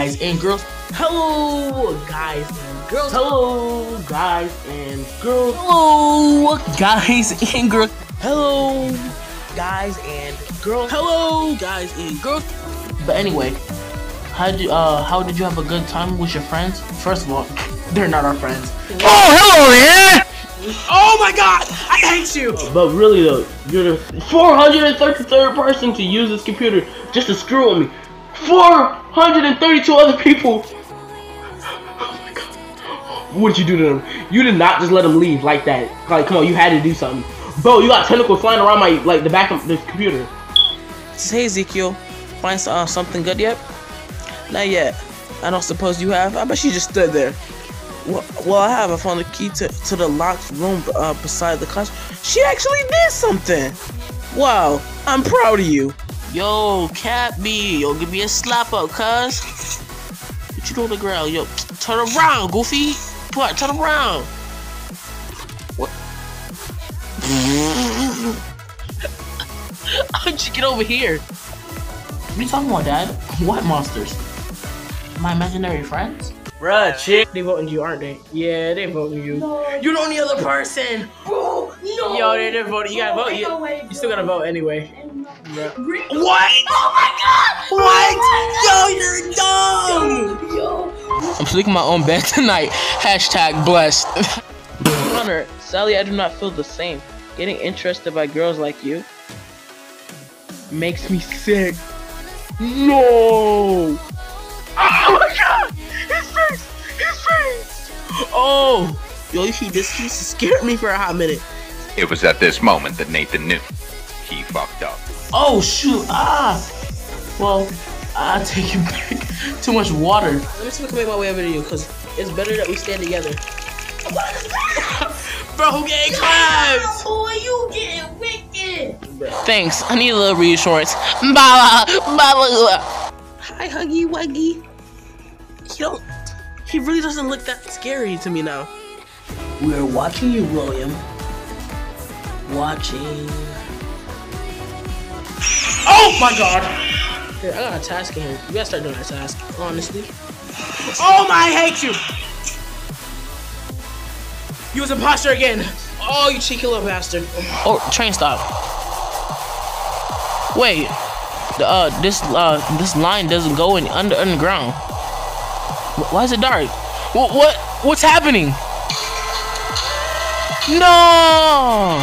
and girls. Hello, guys and girls. Hello, guys and girls. Hello, guys and girls. Hello, guys and girls. Hello, guys and girls. But anyway, how did uh how did you have a good time with your friends? First of all, they're not our friends. Oh, hello there! Oh my god, I hate you! But really though, you're the 433rd person to use this computer just to screw with me. 432 other people. Oh. What did you do to them? You did not just let them leave like that. Like, come on, you had to do something. Bro, you got tentacles flying around my, like, the back of the computer. Hey Ezekiel, find uh, something good yet? Not yet. I don't suppose you have. I bet she just stood there. Well, well I have. I found the key to, to the locked room uh, beside the class. She actually did something. Wow, I'm proud of you. Yo, Cat B, yo, give me a slap up, cuz. What you doing on the ground? Yo, turn around, Goofy. What? Turn around. What? How'd you get over here? What are you talking about, Dad? What monsters? My imaginary friends? Bruh, chick. They voting you, aren't they? Yeah, they voting you. No. You're the only other person. Bro, no. Yo, they didn't vote. You gotta vote. You, way, you still gotta vote anyway. What? Oh my god! What? Oh yo, you're dumb! Yo. I'm sleeping my own bed tonight. Hashtag blessed. Hunter, Sally, I do not feel the same. Getting interested by girls like you makes me sick. No! Ah, oh my god! His face! His face! Oh! Yo, you see, this piece scared me for a hot minute. It was at this moment that Nathan knew. He fucked up. Oh shoot! Ah! Well, I take it back. Too much water. Let me see if I can make my way over to you, because it's better that we stand together. Bro, who getting clapped? Boy, you getting wicked! Thanks, I need a little reassurance. Bala, bala. Hi, Huggy Wuggy. He don't. He really doesn't look that scary to me now. We're watching you, William. Watching. Oh my god! Here, I got a task in here. You gotta start doing that task, honestly. Oh my, I hate you! You was imposter again! Oh, you cheeky little bastard. Oh, train stop. Wait, the, uh, this uh, this line doesn't go in under underground. Why is it dark? What what what's happening? No!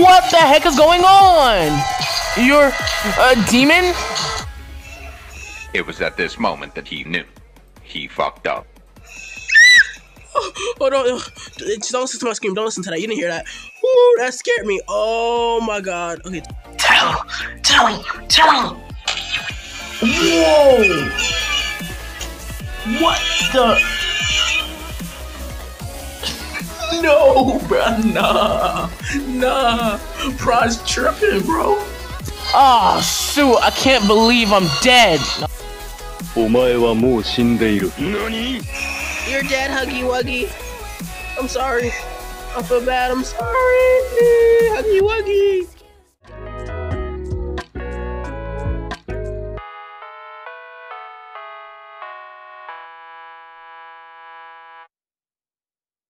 What the heck is going on? You're a demon? It was at this moment that he knew. He fucked up. Oh, don't, don't listen to my scream. Don't listen to that. You didn't hear that. Ooh, that scared me. Oh my god. Okay. Tell, tell, tell. Whoa! What the? No, bro, nah, nah. Prize tripping, bro. Ah, shoot! I can't believe I'm dead. お前はもう死んでいる。何 You're dead, Huggy Wuggy. I'm sorry. I feel bad. I'm sorry. Huggy Wuggy.